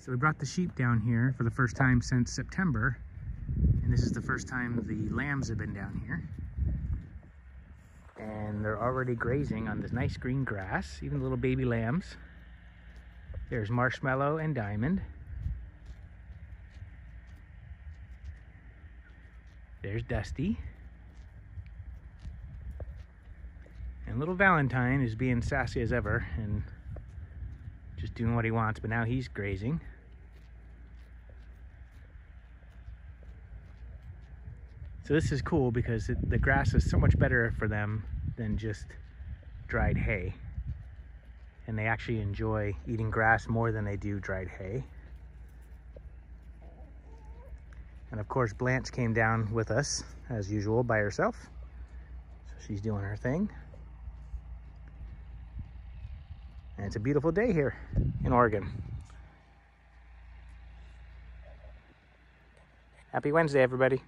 So we brought the sheep down here for the first time since September. And this is the first time the lambs have been down here. And they're already grazing on this nice green grass, even the little baby lambs. There's Marshmallow and Diamond. There's Dusty. And little Valentine is being sassy as ever and just doing what he wants, but now he's grazing. So this is cool because it, the grass is so much better for them than just dried hay. And they actually enjoy eating grass more than they do dried hay. And of course, Blanche came down with us as usual by herself. So she's doing her thing. And it's a beautiful day here in Oregon. Happy Wednesday, everybody.